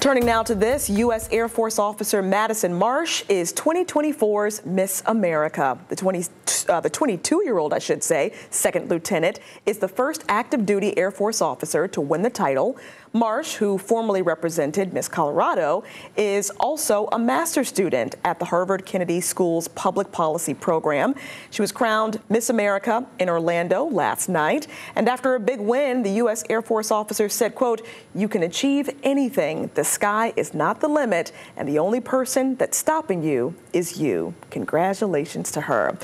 Turning now to this, U.S. Air Force officer Madison Marsh is 2024's Miss America. The 20, uh, the 22-year-old, I should say, second lieutenant, is the first active duty Air Force officer to win the title. Marsh, who formerly represented Miss Colorado, is also a master's student at the Harvard Kennedy School's Public Policy program. She was crowned Miss America in Orlando last night. And after a big win, the U.S. Air Force officer said, quote, you can achieve anything. Sky is not the limit, and the only person that's stopping you is you. Congratulations to her.